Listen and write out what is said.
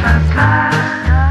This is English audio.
la, la.